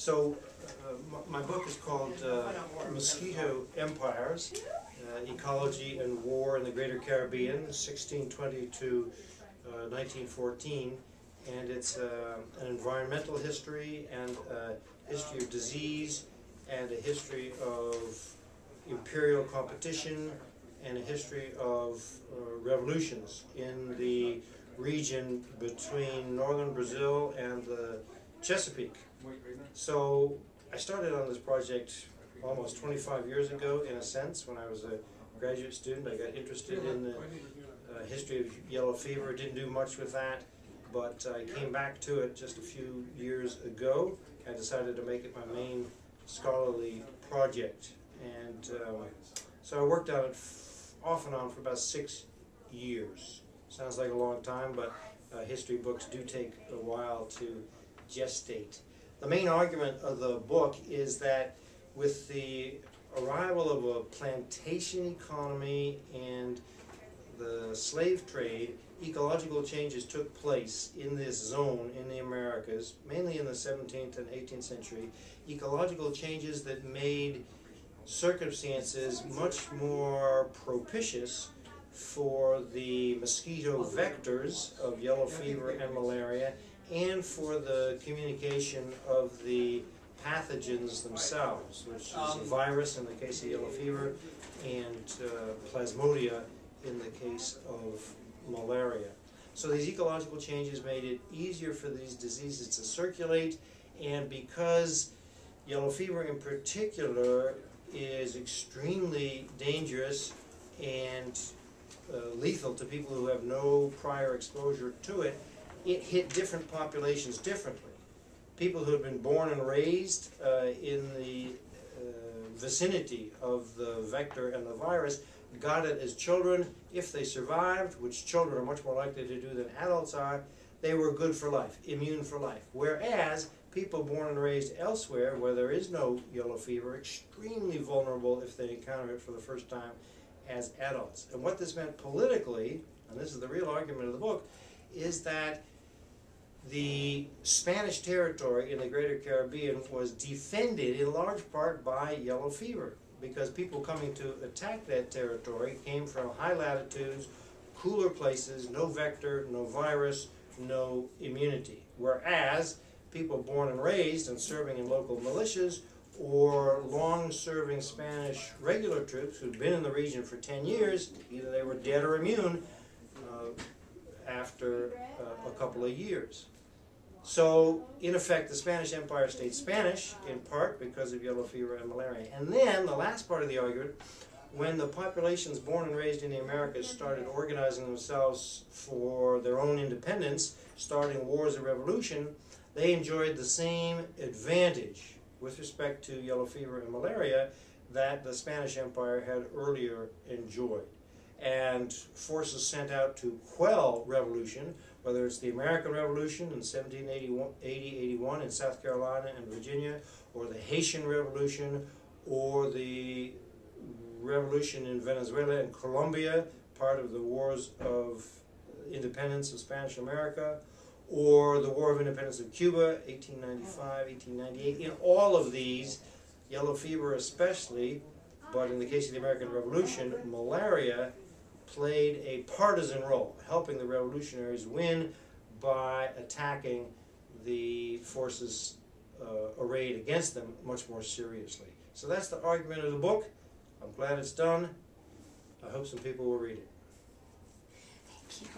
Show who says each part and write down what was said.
Speaker 1: So, uh, my, book is called uh, Mosquito Empires, uh, Ecology and War in the Greater Caribbean, 1620 to uh, 1914. And it's uh, an environmental history and a history of disease and a history of imperial competition and a history of uh, revolutions in the region between northern Brazil and the Chesapeake. So I started on this project almost 25 years ago, in a sense, when I was a graduate student. I got interested in the uh, history of yellow fever. Didn't do much with that, but I came back to it just a few years ago. I decided to make it my main scholarly project, and um, so I worked on it off and on for about six years. Sounds like a long time, but uh, history books do take a while to gestate. The main argument of the book is that with the arrival of a plantation economy and the slave trade, ecological changes took place in this zone in the Americas, mainly in the 17th and 18th century. Ecological changes that made circumstances much more propitious for the mosquito vectors of yellow fever and malaria and for the communication of the pathogens themselves, which is a virus in the case of yellow fever and uh, plasmodia in the case of malaria. So these ecological changes made it easier for these diseases to circulate, and because yellow fever in particular is extremely dangerous and uh, lethal to people who have no prior exposure to it, it hit different populations differently. People who had been born and raised uh, in the uh, vicinity of the vector and the virus got it as children. If they survived, which children are much more likely to do than adults are, they were good for life, immune for life. Whereas people born and raised elsewhere, where there is no yellow fever, extremely vulnerable if they encounter it for the first time as adults. And what this meant politically, and this is the real argument of the book, is that the Spanish territory in the Greater Caribbean was defended in large part by yellow fever because people coming to attack that territory came from high latitudes, cooler places, no vector, no virus, no immunity. Whereas people born and raised and serving in local militias or long-serving Spanish regular troops who'd been in the region for 10 years, either they were dead or immune uh, after uh, a couple of years. So, in effect, the Spanish Empire stayed Spanish, in part because of yellow fever and malaria. And then, the last part of the argument, when the populations born and raised in the Americas started organizing themselves for their own independence, starting wars of revolution, they enjoyed the same advantage with respect to yellow fever and malaria that the Spanish Empire had earlier enjoyed. And forces sent out to quell revolution, whether it's the American Revolution in 1780-81 in South Carolina and Virginia, or the Haitian Revolution, or the revolution in Venezuela and Colombia, part of the wars of independence of Spanish America, or the War of Independence of Cuba, 1895, 1898. In all of these, yellow fever especially, but in the case of the American Revolution, malaria played a partisan role, helping the revolutionaries win by attacking the forces uh, arrayed against them much more seriously. So that's the argument of the book. I'm glad it's done. I hope some people will read it.
Speaker 2: Thank you.